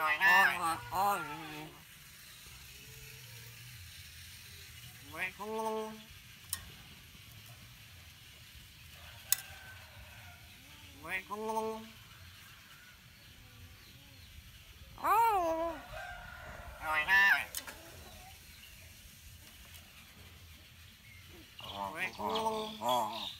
going on. oh! Oh, Oh. Going on. oh, Oh.